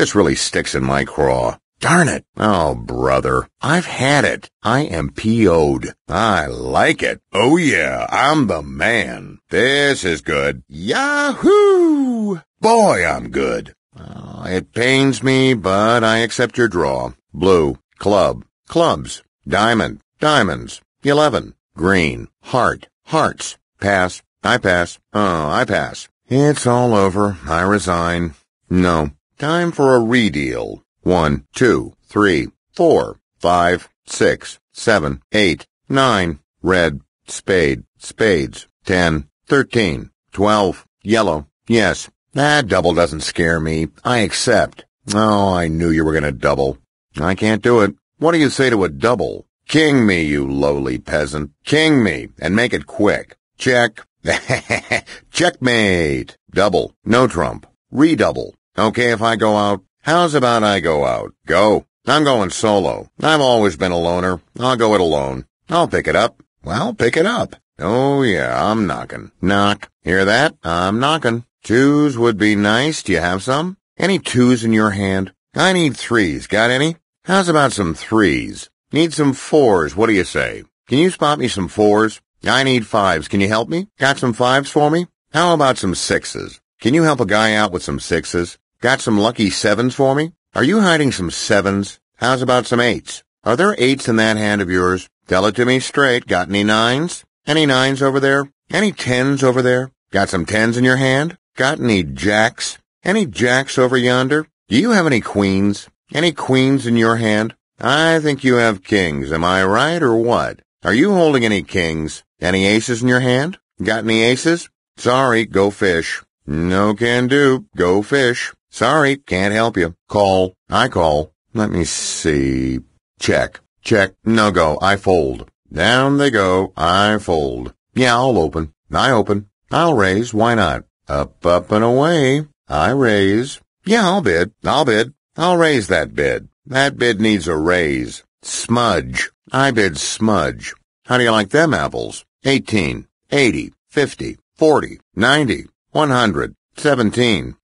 This really sticks in my craw. Darn it. Oh, brother. I've had it. I am PO'd. I like it. Oh yeah, I'm the man. This is good. Yahoo! Boy, I'm good. Oh, it pains me, but I accept your draw. Blue. Club. Clubs. Diamond. Diamonds. Eleven. Green. Heart. Hearts. Pass. I pass. Oh, I pass. It's all over. I resign. No. Time for a redeal. One, two, three, four, five, six, seven, eight, nine. Red. Spade. Spades. Ten. Thirteen. Twelve. Yellow. Yes. That double doesn't scare me. I accept. Oh, I knew you were going to double. I can't do it. What do you say to a double? King me, you lowly peasant. King me, and make it quick. Check. Checkmate. Double. No trump. Redouble. Okay if I go out? How's about I go out? Go. I'm going solo. I've always been a loner. I'll go it alone. I'll pick it up. Well, pick it up. Oh yeah, I'm knocking. Knock. Hear that? I'm knocking. Twos would be nice. Do you have some? Any twos in your hand? I need threes. Got any? How's about some threes? Need some fours. What do you say? Can you spot me some fours? I need fives. Can you help me? Got some fives for me? How about some sixes? Can you help a guy out with some sixes? Got some lucky sevens for me? Are you hiding some sevens? How's about some eights? Are there eights in that hand of yours? Tell it to me straight. Got any nines? Any nines over there? Any tens over there? Got some tens in your hand? Got any jacks? Any jacks over yonder? Do you have any queens? Any queens in your hand? I think you have kings. Am I right or what? Are you holding any kings? Any aces in your hand? Got any aces? Sorry, go fish. No can do. Go fish. Sorry, can't help you. Call. I call. Let me see. Check. Check. No go. I fold. Down they go. I fold. Yeah, I'll open. I open. I'll raise. Why not? Up, up, and away. I raise. Yeah, I'll bid. I'll bid. I'll raise that bid. That bid needs a raise. Smudge. I bid smudge. How do you like them apples? Eighteen, eighty, fifty, forty, ninety, one hundred, seventeen,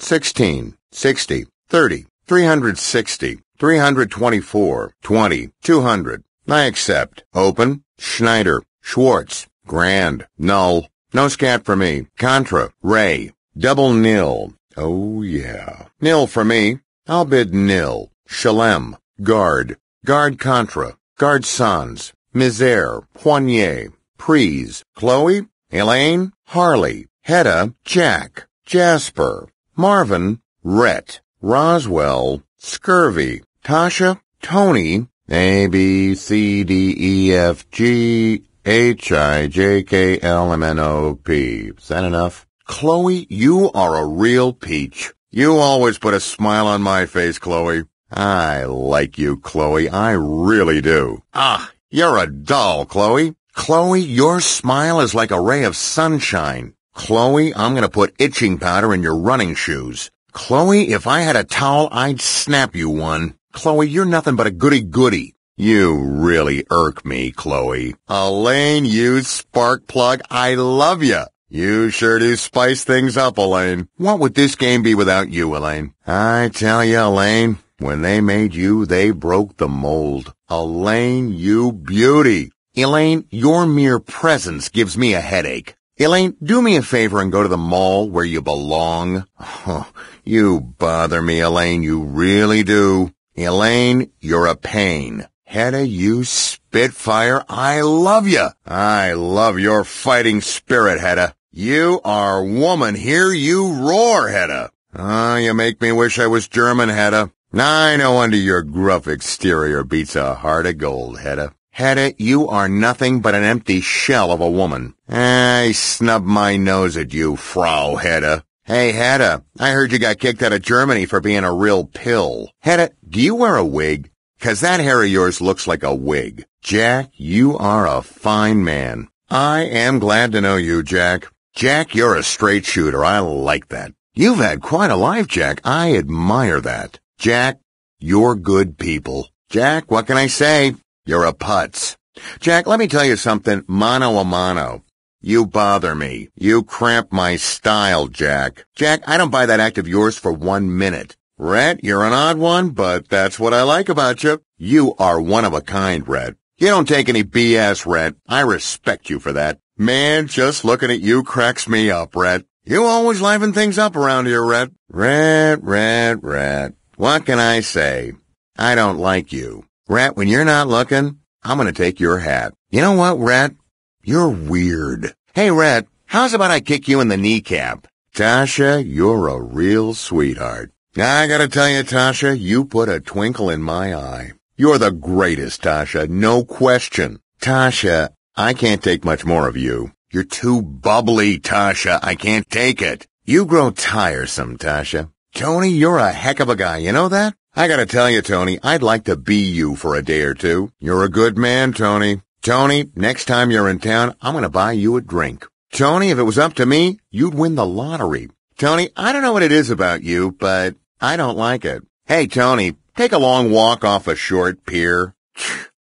seventy, sixteen, sixty, thirty, three hundred sixty, three hundred twenty-four, twenty, two hundred. I accept. Open. Schneider. Schwarz. Grand. Null. No Skat for me. Contra. Ray. Double nil. Oh, yeah. Nil for me. I'll bid nil. Chelem. Guard. Guard Contra. Guard Sans. Misere. Poignée. Prise. Chloe. Elaine. Harley. Hedda. Jack. Jasper. Marvin. Rhett. Roswell. Scurvy. Tasha. Tony. A, B, C, D, E, F, G, H, I, J, K, L, M, N, O, P. Is that enough? Chloe, you are a real peach. You always put a smile on my face, Chloe. I like you, Chloe. I really do. Ah, you're a doll, Chloe. Chloe, your smile is like a ray of sunshine. Chloe, I'm gonna put itching powder in your running shoes. Chloe, if I had a towel, I'd snap you one. Chloe, you're nothing but a goody-goody. You really irk me, Chloe. Elaine, you spark plug, I love you. You sure do spice things up, Elaine. What would this game be without you, Elaine? I tell you, Elaine, when they made you, they broke the mold. Elaine, you beauty. Elaine, your mere presence gives me a headache. Elaine, do me a favor and go to the mall where you belong. Oh, you bother me, Elaine, you really do. Elaine, you're a pain. Hedda, you spitfire, I love you. I love your fighting spirit, Hedda. You are woman, hear you roar, Hedda. Ah, you make me wish I was German, Hedda. I know under your gruff exterior beats a heart of gold, Hedda. Hedda, you are nothing but an empty shell of a woman. I snub my nose at you, Frau Hedda. Hey, Hedda, I heard you got kicked out of Germany for being a real pill. Hedda, do you wear a wig? 'Cause that hair of yours looks like a wig. Jack, you are a fine man. I am glad to know you, Jack. Jack, you're a straight shooter. I like that. You've had quite a life, Jack. I admire that. Jack, you're good people. Jack, what can I say? You're a putz. Jack, let me tell you something mano a mano. You bother me. You cramp my style, Jack. Jack, I don't buy that act of yours for one minute. Rhett, you're an odd one, but that's what I like about you. You are one of a kind, Rhett. You don't take any BS, Rhett. I respect you for that. Man, just looking at you cracks me up, Rhett. You always liven things up around here, Rhett. Rhett, Rhett, Rhett. What can I say? I don't like you. Rhett, when you're not looking, I'm gonna take your hat. You know what, Rhett? You're weird. Hey, Rhett, how's about I kick you in the kneecap? Tasha, you're a real sweetheart. I gotta tell you, Tasha, you put a twinkle in my eye. You're the greatest, Tasha, no question. Tasha, I can't take much more of you. You're too bubbly, Tasha. I can't take it. You grow tiresome, Tasha. Tony, you're a heck of a guy, you know that? I gotta tell you, Tony, I'd like to be you for a day or two. You're a good man, Tony. Tony, next time you're in town, I'm gonna buy you a drink. Tony, if it was up to me, you'd win the lottery. Tony, I don't know what it is about you, but I don't like it. Hey, Tony, take a long walk off a short pier.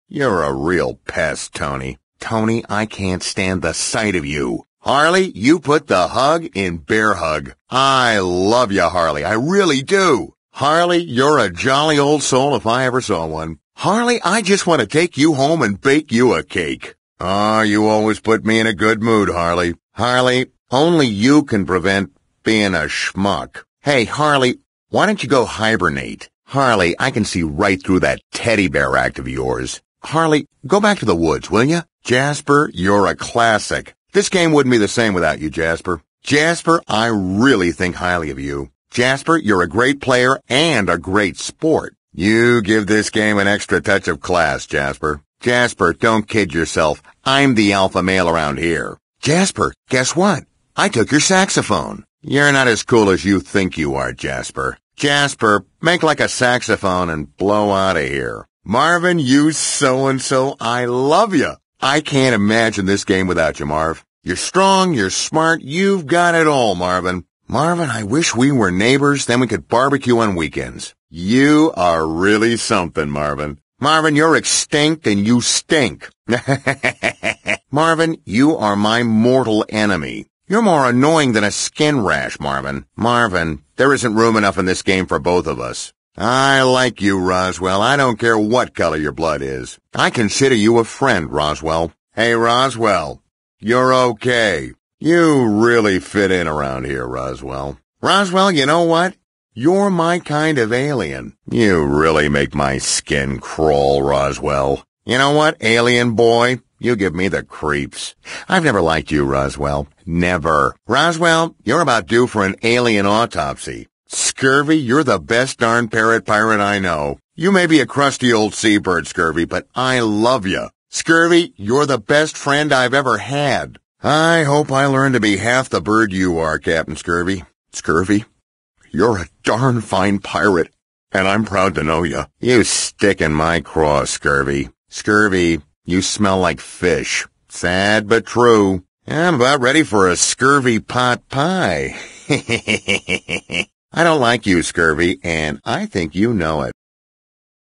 You're a real pest, Tony. Tony, I can't stand the sight of you. Harley, you put the hug in bear hug. I love you, Harley. I really do. Harley, you're a jolly old soul if I ever saw one. Harley, I just want to take you home and bake you a cake. Ah, oh, you always put me in a good mood, Harley. Harley, only you can prevent being a schmuck. Hey, Harley, why don't you go hibernate? Harley, I can see right through that teddy bear act of yours. Harley, go back to the woods, will you? Jasper, you're a classic. This game wouldn't be the same without you, Jasper. Jasper, I really think highly of you. Jasper, you're a great player and a great sport. You give this game an extra touch of class, Jasper. Jasper, don't kid yourself. I'm the alpha male around here. Jasper, guess what? I took your saxophone. You're not as cool as you think you are, Jasper. Jasper, make like a saxophone and blow out of here. Marvin, you so-and-so, I love you. I can't imagine this game without you, Marv. You're strong, you're smart, you've got it all, Marvin. Marvin, I wish we were neighbors, then we could barbecue on weekends. You are really something, Marvin. Marvin, you're extinct and you stink. Marvin, you are my mortal enemy. You're more annoying than a skin rash, Marvin. Marvin, there isn't room enough in this game for both of us. I like you, Roswell. I don't care what color your blood is. I consider you a friend, Roswell. Hey, Roswell. You're okay. You really fit in around here, Roswell. Roswell, you know what? You're my kind of alien. You really make my skin crawl, Roswell. You know what, alien boy? You give me the creeps. I've never liked you, Roswell. Never. Roswell, you're about due for an alien autopsy. Scurvy, you're the best darn parrot pirate I know. You may be a crusty old seabird, Scurvy, but I love you. Scurvy, you're the best friend I've ever had. I hope I learn to be half the bird you are, Captain Scurvy. Scurvy, you're a darn fine pirate, and I'm proud to know you. You stick in my craw, Scurvy. Scurvy, you smell like fish. Sad but true. I'm about ready for a scurvy pot pie. I don't like you, Scurvy, and I think you know it.